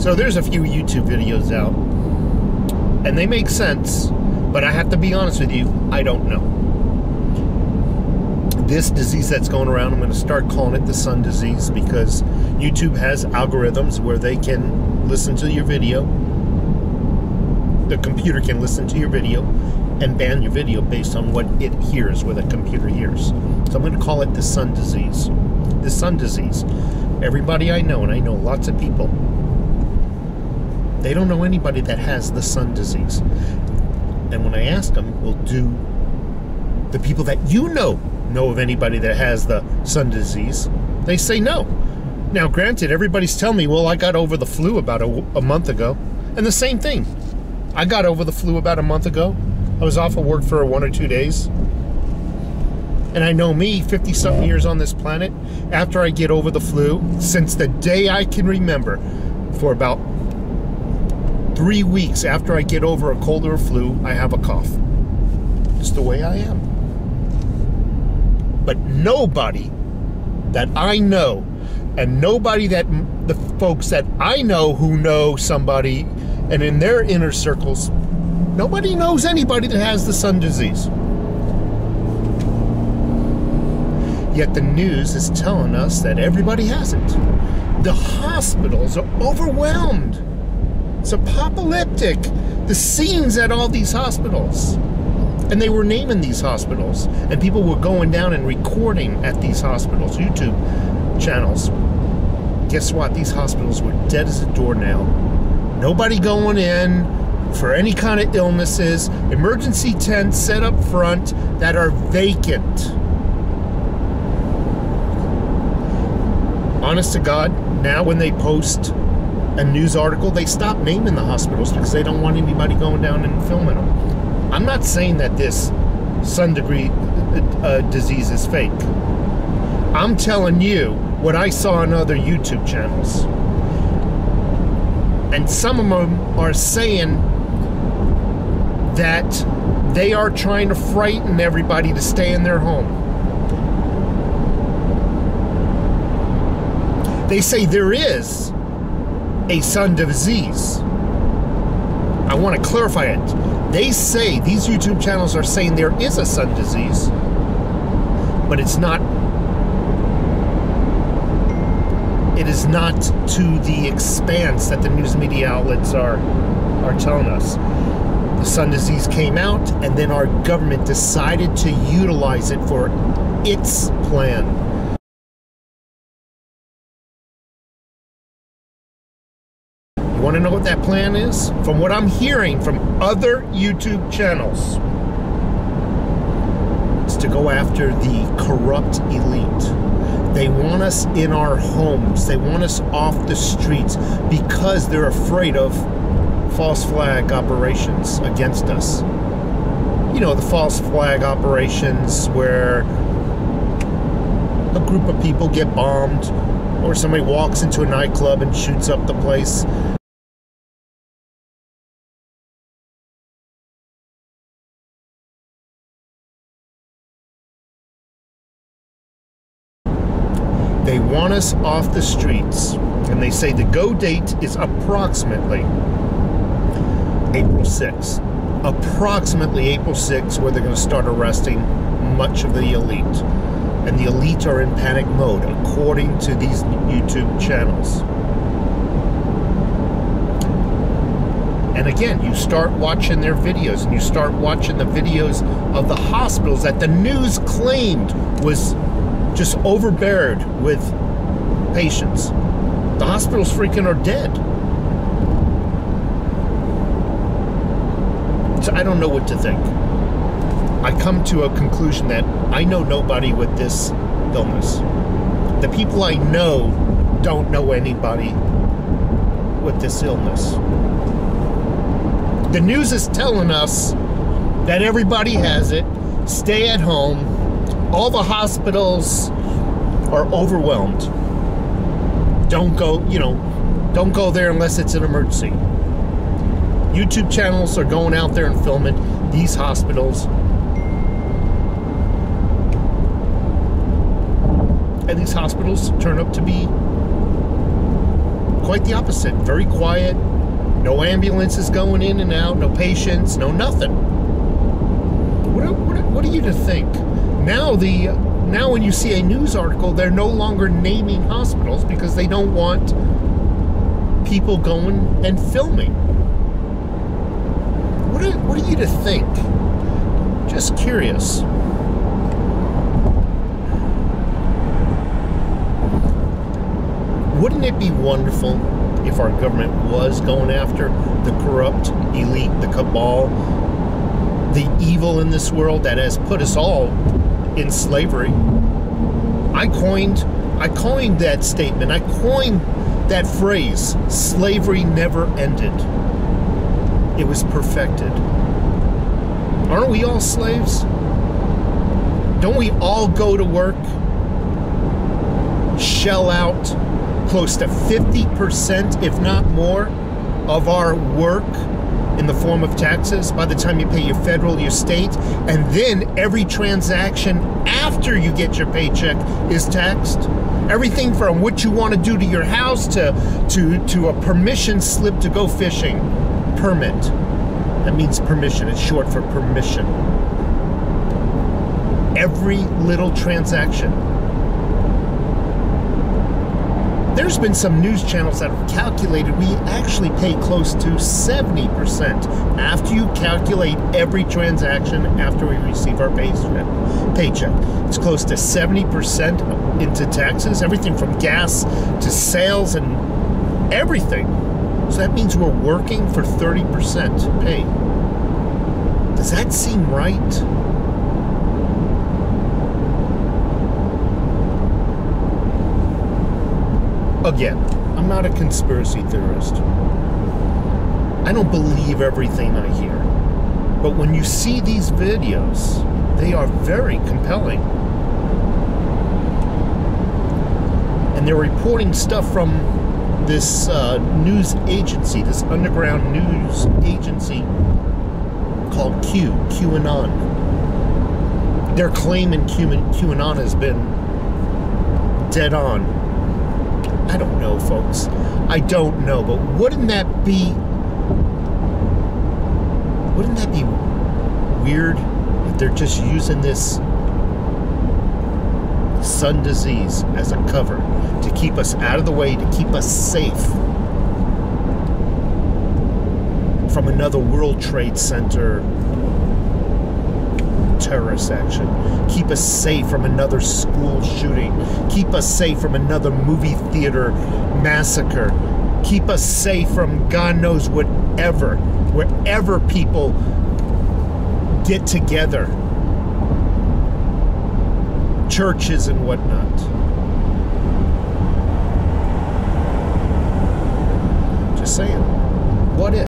So there's a few YouTube videos out, and they make sense, but I have to be honest with you, I don't know. This disease that's going around, I'm going to start calling it the sun disease because YouTube has algorithms where they can listen to your video. The computer can listen to your video and ban your video based on what it hears, what a computer hears. So I'm going to call it the sun disease. The sun disease. Everybody I know, and I know lots of people, they don't know anybody that has the sun disease. And when I ask them, well, do the people that you know know of anybody that has the sun disease? They say no. Now, granted, everybody's telling me, well, I got over the flu about a, a month ago. And the same thing. I got over the flu about a month ago. I was off of work for one or two days. And I know me, 50 something years on this planet, after I get over the flu, since the day I can remember, for about three weeks after I get over a cold or a flu, I have a cough. It's the way I am. But nobody that I know, and nobody that the folks that I know who know somebody, and in their inner circles, nobody knows anybody that has the sun disease. Yet the news is telling us that everybody has it. The hospitals are overwhelmed. It's apocalyptic. The scenes at all these hospitals. And they were naming these hospitals. And people were going down and recording at these hospitals, YouTube channels. Guess what? These hospitals were dead as a doornail. Nobody going in for any kind of illnesses. Emergency tents set up front that are vacant. Honest to God, now when they post a news article, they stop naming the hospitals because they don't want anybody going down and filming them. I'm not saying that this sun degree uh, disease is fake. I'm telling you what I saw on other YouTube channels. And some of them are saying that they are trying to frighten everybody to stay in their home. They say there is a sun disease. I want to clarify it. They say, these YouTube channels are saying there is a sun disease, but it's not, it is not to the expanse that the news media outlets are, are telling us. The sun disease came out, and then our government decided to utilize it for its plan. You want to know what that plan is? From what I'm hearing from other YouTube channels, it's to go after the corrupt elite. They want us in our homes. They want us off the streets because they're afraid of false flag operations against us. You know, the false flag operations where a group of people get bombed or somebody walks into a nightclub and shoots up the place. They want us off the streets, and they say the go date is approximately April 6th. Approximately April 6th, where they're going to start arresting much of the elite. And the elite are in panic mode, according to these YouTube channels. And again, you start watching their videos, and you start watching the videos of the hospitals that the news claimed was just overbeared with patients. The hospitals freaking are dead. So I don't know what to think. I come to a conclusion that I know nobody with this illness. The people I know don't know anybody with this illness. The news is telling us that everybody has it. Stay at home. All the hospitals are overwhelmed. Don't go, you know, don't go there unless it's an emergency. YouTube channels are going out there and filming these hospitals. And these hospitals turn up to be quite the opposite. Very quiet. No ambulances going in and out. No patients. No nothing. What, what, what are you to think? Now the now when you see a news article, they're no longer naming hospitals because they don't want people going and filming. What are, what are you to think? Just curious. Wouldn't it be wonderful if our government was going after the corrupt elite, the cabal, the evil in this world that has put us all in slavery? I coined I coined that statement. I coined that phrase, slavery never ended. It was perfected. Aren't we all slaves? Don't we all go to work, shell out close to 50%, if not more, of our work in the form of taxes by the time you pay your federal, your state, and then every transaction after you get your paycheck is taxed. Everything from what you want to do to your house to to to a permission slip to go fishing. Permit. That means permission. It's short for permission. Every little transaction there's been some news channels that have calculated we actually pay close to 70% after you calculate every transaction after we receive our paycheck. It's close to 70% into taxes, everything from gas to sales and everything. So that means we're working for 30% pay. Does that seem right? Again, I'm not a conspiracy theorist. I don't believe everything I hear. But when you see these videos, they are very compelling. And they're reporting stuff from this uh, news agency, this underground news agency called Q, QAnon. Their claim in QAnon has been dead on I don't know, folks. I don't know, but wouldn't that be wouldn't that be weird if they're just using this sun disease as a cover to keep us out of the way, to keep us safe from another World Trade Center terrorist action. Keep us safe from another school shooting. Keep us safe from another movie theater massacre. Keep us safe from God knows whatever, wherever people get together. Churches and whatnot. Just saying. What if?